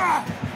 Ah!